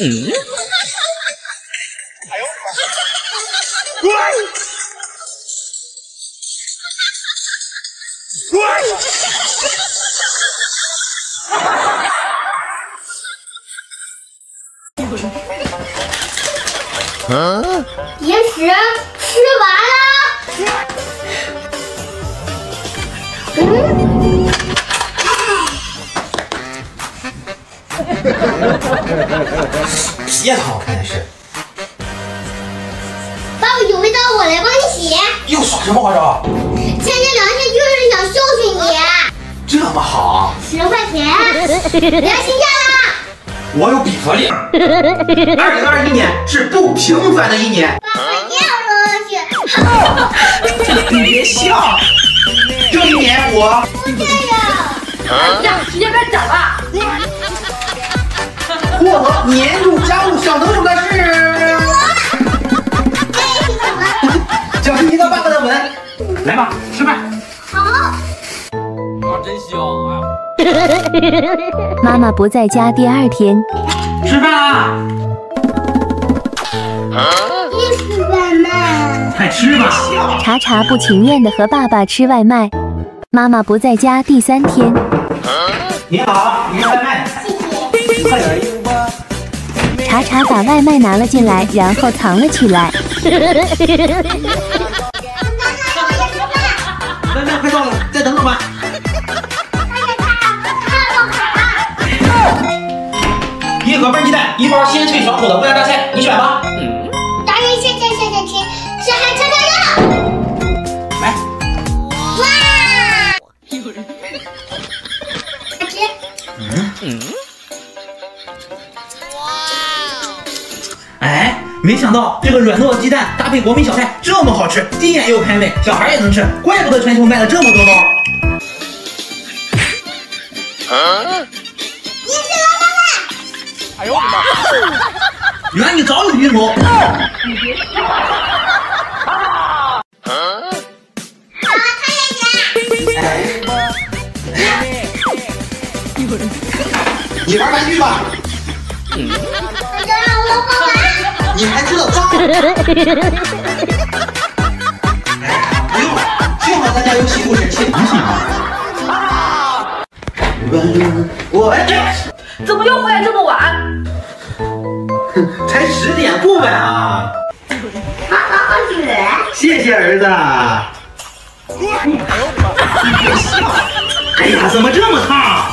嗯。哎呦我的妈！滚！滚嗯，零食吃完了。嗯。别好看的是。爸爸有味道，我来帮你洗。又耍什么花招？前天良心就是想教训你。这么好？十块钱，良心价啦！我有比特脸。二零二一年是不平凡的一年。爸爸一定要说下去。你别笑。这一年我。不这样。哎呀，直接开斩吧。获得年度家务小能手的是我。奖励一个爸爸的吻。来吧，吃饭。好。啊，真香！哎呀。妈妈不在家，第二天。吃饭啦！又是外卖。快吃吧。查查不情愿的和爸爸吃外卖。妈妈不在家，第三天。你好，你要外卖。谢谢。快点。查查把外卖拿了进来，然后藏了起来。外卖快到了，再等等吧。一盒焖鸡蛋，一包鲜脆爽口的乌鸦榨菜，你选吧。没想到这个软糯鸡蛋搭配国民小菜这么好吃，低盐又开胃，小孩也能吃，怪不得全球卖了这么多包。啊！你是老板吗？哎呦我的妈！原来你早有预谋。你别笑。好，看一下。你玩玩具吧。我让我好玩。你还知道脏？不用了，幸好咱家有洗护神器。啊我怎么又回来这么晚？才十点，不晚啊。好好好学。谢谢儿子。你别笑。哎呀，怎么这么烫？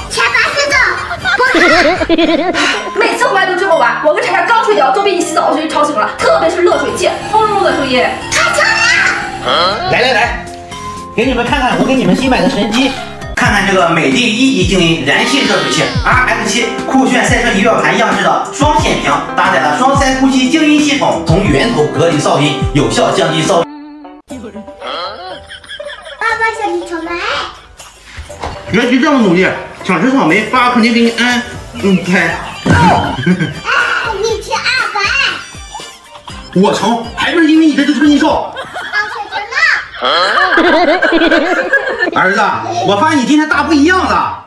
每次回来都这么晚，我跟查查刚睡觉，都被你洗澡的声音吵醒了，特别是热水器轰隆隆的声音。太吵了！来来来，给你们看看我给你们新买的神机，看看这个美的一级静音燃气热水器 RX7，酷炫赛车仪表盘样式的双显屏，搭载了双塞呼吸静音系统，从源头隔离噪音，有效降低噪。原局这么努力，想吃草莓，爸爸肯定给你安嗯开。哎，你吃二百。我成，还不是因为你这只春兽。好吃什么？儿子，我发现你今天大不一样了。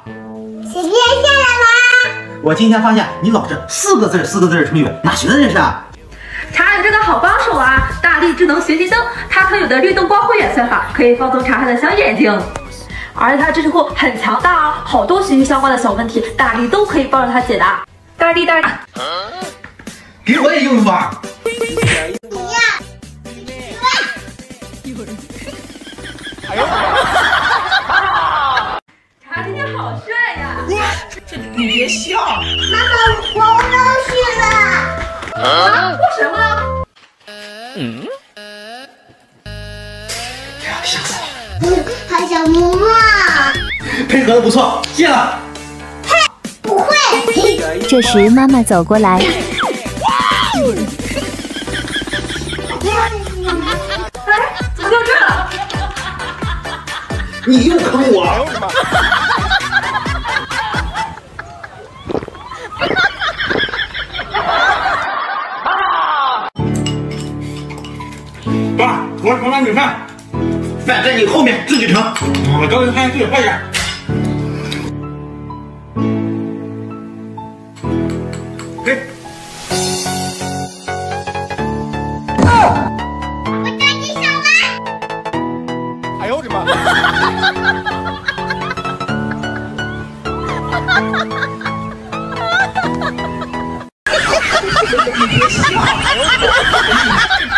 姐姐下来啦。我今天发现你老是四个字四个字成语，哪学的这是？查有这个好帮手啊，大力智能学习灯，它特有的律动光护眼算法可以放松查查的小眼睛。而且它知识库很强大啊，好多学习相关的小问题，大力都可以帮着他解答。大力大力，给我也用用吧。你呀，哎呦！查今天好帅呀！你别笑。妈妈，我要去了。啊？为什么呢？嗯。吓死了。好想摸摸。配合的不错，谢了。嘿，不会。这时妈妈走过来。哎，怎么掉这了？你又坑我！哎呦我的妈！爸，我盛碗米饭，饭在你后面，自己盛。我刚才发自己快点。给。嘿。我站地上了。哎呦，我的妈。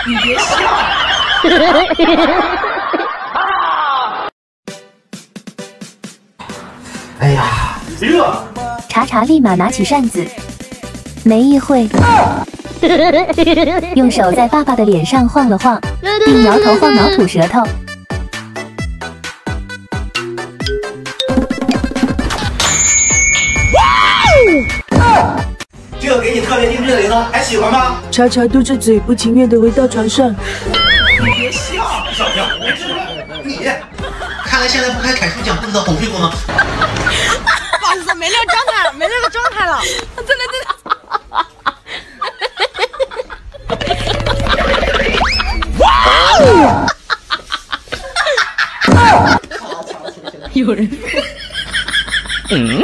你别笑。查查立马拿起扇子，没一会，用手在爸爸的脸上晃了晃，并摇头晃脑吐舌头。这个给你特别定制的铃铛，还喜欢吗？查查嘟着嘴，不情愿的回到床上。你别笑，小平，没事你，看来现在不开凯叔讲故事的哄睡功能。没那个状态了，没那个状态了。真的真的。有人。嗯。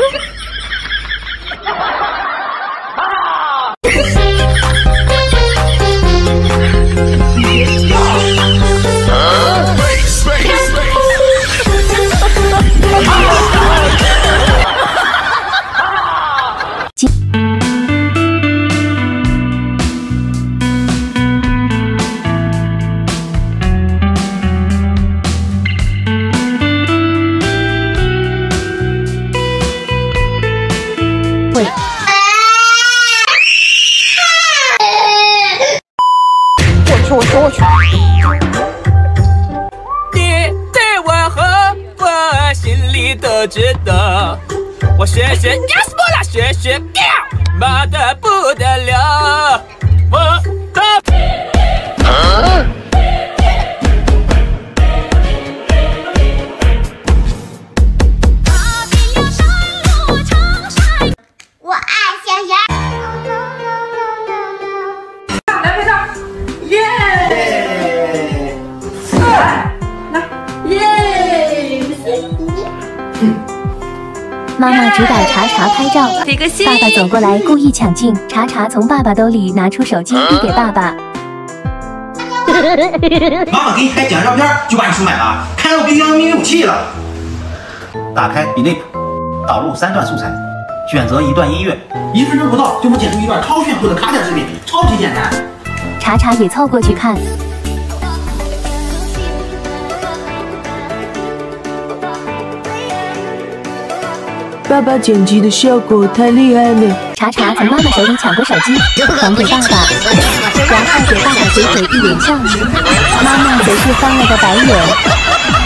值得。我学学亚斯波拉，学学喵，妈的不得了。妈妈指导查查拍照，爸爸走过来故意抢镜，查查从爸爸兜里拿出手机递给爸爸。妈妈给你拍几张照片，就把你书买了，看到我冰箱秘密武器了。打开 Delete，导入三段素材，选择一段音乐，一分钟不到就能剪出一段超炫酷的卡点视频，超级简单。查查也凑过去看，爸爸剪辑的效果太厉害了。查查从妈妈手里抢过手机，还给爸爸，然后给爸爸嘴嘴一脸笑，妈妈则是翻了个白眼。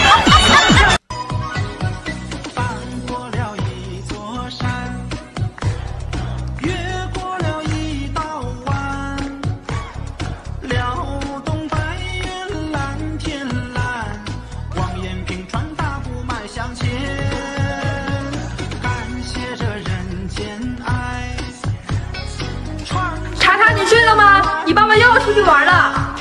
睡了吗？你爸爸又要出去玩了。